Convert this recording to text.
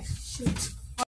Oh, Shoot.